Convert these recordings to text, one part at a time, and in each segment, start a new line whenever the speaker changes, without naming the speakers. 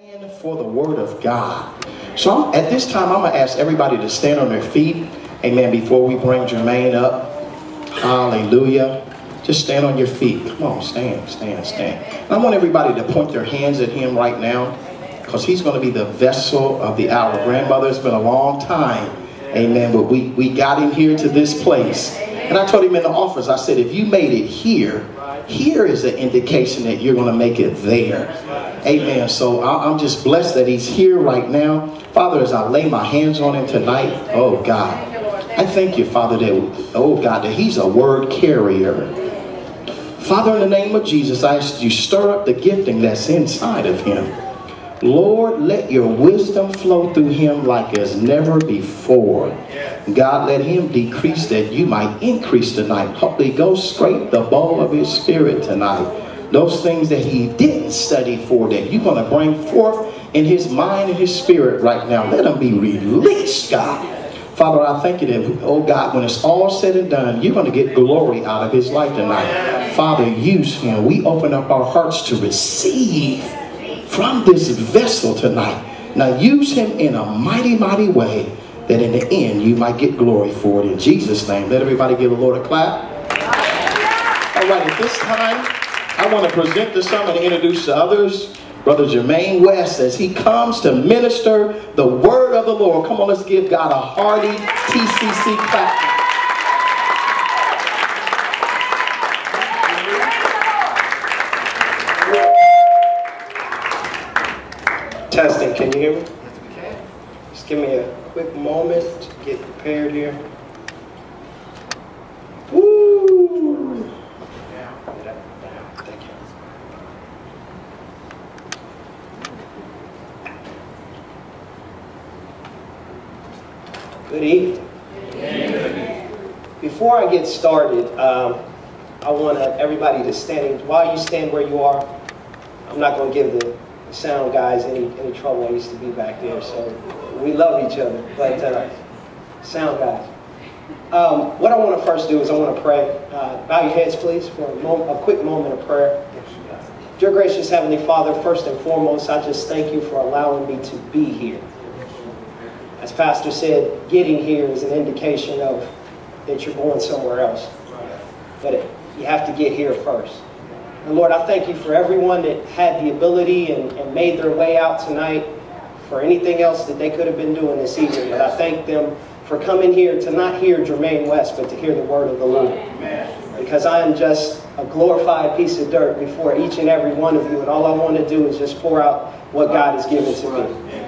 stand for the word of God. So I'm, at this time, I'm going to ask everybody to stand on their feet. Amen. Before we bring Jermaine up. Hallelujah. Just stand on your feet. Come on, stand, stand, stand. And I want everybody to point their hands at him right now because he's going to be the vessel of the hour. Grandmother, it's been a long time. Amen. But we, we got him here to this place. And I told him in the office, I said, if you made it here, here is an indication that you're going to make it there. Amen. So I'm just blessed that he's here right now. Father, as I lay my hands on him tonight, oh God, I thank you, Father, that, oh God, that he's a word carrier. Father, in the name of Jesus, I ask you stir up the gifting that's inside of him. Lord, let your wisdom flow through him like as never before. God, let him decrease that you might increase tonight. Holy Ghost, straight the ball of his spirit tonight. Those things that he didn't study for that you're going to bring forth in his mind and his spirit right now. Let them be released, God. Father, I thank you that, oh God, when it's all said and done, you're going to get glory out of his life tonight. Father, use him. We open up our hearts to receive from this vessel tonight. Now use him in a mighty, mighty way that in the end you might get glory for it. In Jesus' name, let everybody give the Lord a clap. All right, at this time, I want to present the sermon and introduce the others. Brother Jermaine West as he comes to minister the word of the Lord. Come on, let's give God a hearty TCC clap. Testing, can you hear me? Yes, we can. Just give me a quick moment to get prepared here. Woo! Thank you. Good evening. Before I get started, um, I want everybody to stand. While you stand where you are, I'm not going to give the, sound guys any, any trouble. I used to be back there, so we love each other. But uh, sound guys. Um, what I want to first do is I want to pray. Uh, bow your heads, please, for a, moment, a quick moment of prayer. Dear gracious Heavenly Father, first and foremost, I just thank you for allowing me to be here as Pastor said, getting here is an indication of that you're going somewhere else. But you have to get here first. And Lord, I thank you for everyone that had the ability and, and made their way out tonight for anything else that they could have been doing this evening. But I thank them for coming here to not hear Jermaine West, but to hear the word of the Lord. Because I am just a glorified piece of dirt before each and every one of you, and all I want to do is just pour out what God has given to me.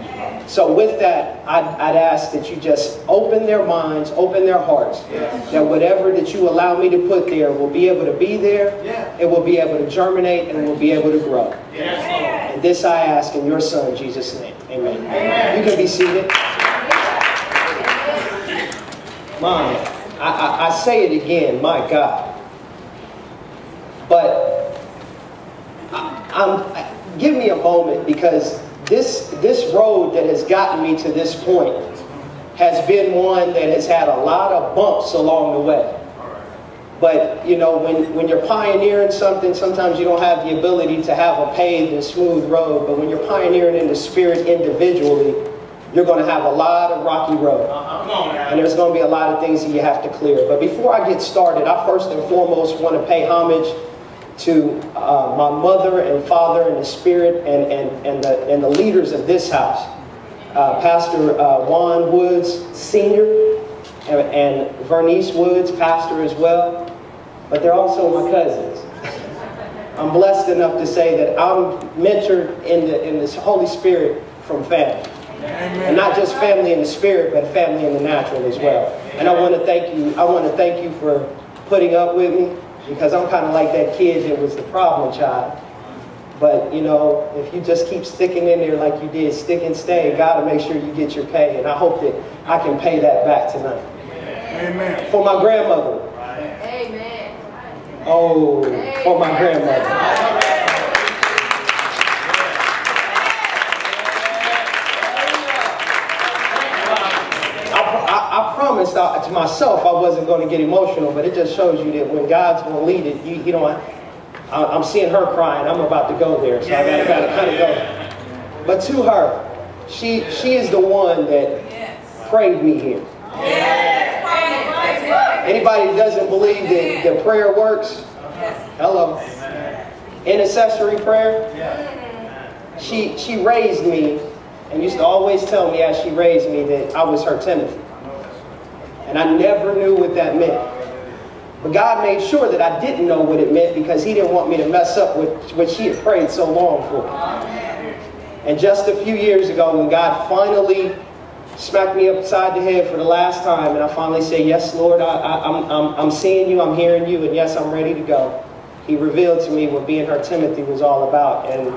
So with that, I'd, I'd, ask that you just open their minds, open their hearts, yes. that whatever that you allow me to put there will be able to be there, yeah. it will be able to germinate, and it will be able to grow. Yes. And this I ask in your son, Jesus' name. Amen. Amen. You can be seated. My, I, I, I say it again, my God. But I, I'm, give me a moment because this, this road that has gotten me to this point has been one that has had a lot of bumps along the way. But, you know, when, when you're pioneering something, sometimes you don't have the ability to have a paved and smooth road. But when you're pioneering in the spirit individually, you're going to have a lot of rocky road. And there's going to be a lot of things that you have to clear. But before I get started, I first and foremost want to pay homage to uh, my mother and father and the spirit and, and, and, the, and the leaders of this house. Uh, Pastor uh, Juan Woods Sr. And, and Vernice Woods, pastor as well. But they're also my cousins. I'm blessed enough to say that I'm mentored in the, in this Holy Spirit from family. Amen. And not just family in the spirit, but family in the natural as well. And I want to thank you. I want to thank you for putting up with me because I'm kind of like that kid that was the problem child. But, you know, if you just keep sticking in there like you did, stick and stay, God will make sure you get your pay. And I hope that I can pay that back tonight. Amen. For my grandmother. Amen. Oh, for my grandmother. Myself I wasn't going to get emotional, but it just shows you that when God's going to lead it, you, you know, I, am seeing her crying. I'm about to go there, so I got to kind of go. But to her, she she is the one that prayed me here. Anybody who doesn't believe that, that prayer works? Hello. Intercessory prayer? Mm-hmm. She she raised me and used to always tell me as she raised me that I was her Timothy. And I never knew what that meant. But God made sure that I didn't know what it meant because He didn't want me to mess up with what she had prayed so long for. And just a few years ago, when God finally smacked me upside the head for the last time, and I finally said, Yes, Lord, I, am I'm, I'm, I'm seeing you, I'm hearing you, and yes, I'm ready to go. He revealed to me what being her Timothy was all about. And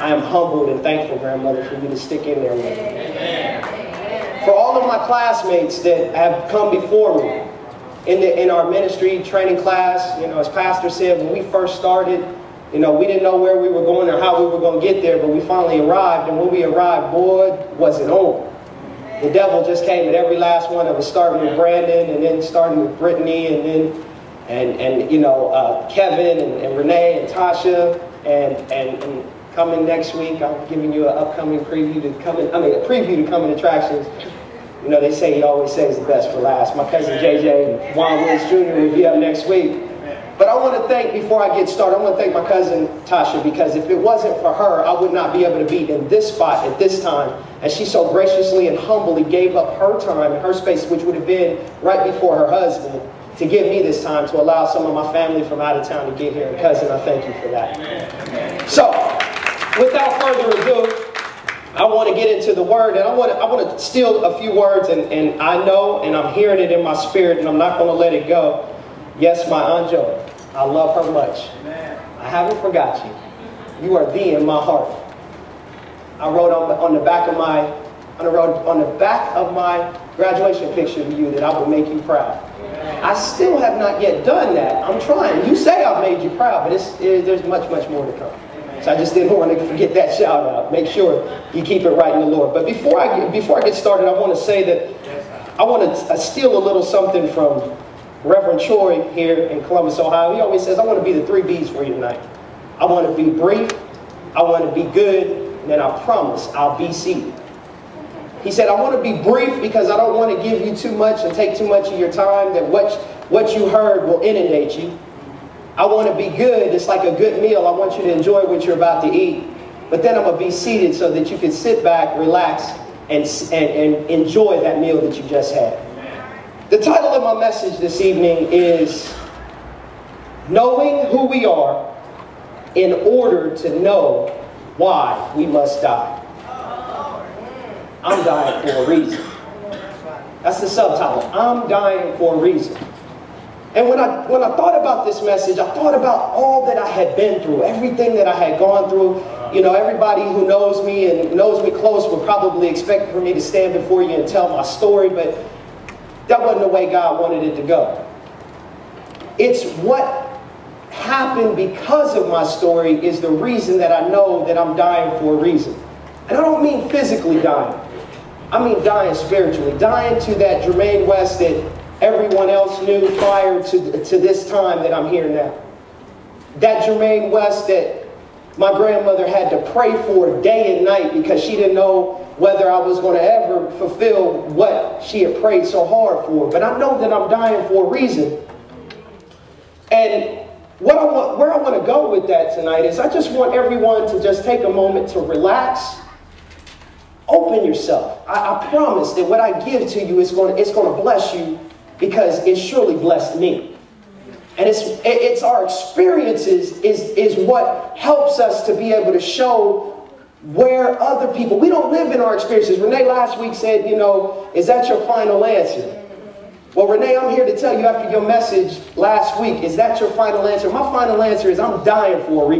I am humbled and thankful, grandmother, for you to stick in there with me. For all of my classmates that have come before me, in, the, in our ministry training class, you know, as Pastor said, when we first started, you know, we didn't know where we were going or how we were going to get there, but we finally arrived. And when we arrived, boy, was it on. The devil just came at every last one of us, starting with Brandon and then starting with Brittany and then, and, and you know, uh, Kevin and, and Renee and Tasha and, and, and coming next week, I'm giving you an upcoming preview to coming, I mean, a preview to coming attractions. You know, they say he always saves the best for last. My cousin JJ Juan Woods Jr. will be up next week. But I want to thank, before I get started, I want to thank my cousin Tasha because if it wasn't for her, I would not be able to be in this spot at this time. And she so graciously and humbly gave up her time and her space, which would have been right before her husband, to give me this time to allow some of my family from out of town to get here. And cousin, I thank you for that. So, without further ado, I want to get into the word and I want to, I want to steal a few words and, and I know and I'm hearing it in my spirit and I'm not going to let it go. Yes, my Aunt Joy. I love her much. I haven't forgot you. You are the in my heart. I wrote on the, on the back of my on the, road, on the back of my graduation picture of you that I will make you proud. I still have not yet done that. I'm trying. You say I've made you proud, but it's, it, there's much, much more to come. So I just didn't want to forget that shout out. Make sure you keep it right in the Lord. But before I get, before I get started, I want to say that I want to uh, steal a little something from Reverend Troy here in Columbus, Ohio. He always says, I want to be the three B's for you tonight. I want to be brief, I want to be good, and then I promise I'll be seated. He said, I want to be brief because I don't want to give you too much and take too much of your time that what, what you heard will inundate you. I want to be good. It's like a good meal. I want you to enjoy what you're about to eat. But then I'm going to be seated so that you can sit back, relax, and, and, and enjoy that meal that you just had. The title of my message this evening is Knowing Who We Are in Order to Know Why We Must Die. I'm dying for a reason. That's the subtitle. I'm dying for a reason. And when I, when I thought about this message, I thought about all that I had been through, everything that I had gone through. You know, everybody who knows me and knows me close would probably expect for me to stand before you and tell my story, but that wasn't the way God wanted it to go. It's what happened because of my story is the reason that I know that I'm dying for a reason. And I don't mean physically dying. I mean dying spiritually, dying to that Jermaine West that everyone else knew prior to, to this time that I'm here now. That Jermaine West that my grandmother had to pray for day and night because she didn't know whether I was going to ever fulfill what she had prayed so hard for. But I know that I'm dying for a reason. And what I want, where I want to go with that tonight is I just want everyone to just take a moment to relax. Open yourself. I, I promise that what I give to you is going to, it's going to bless you because it surely blessed me. And it's, it's our experiences is, is what helps us to be able to show where other people, we don't live in our experiences. Renee last week said, you know, is that your final answer? Well, Renee, I'm here to tell you after your message last week, is that your final answer? My final answer is I'm dying for a reason.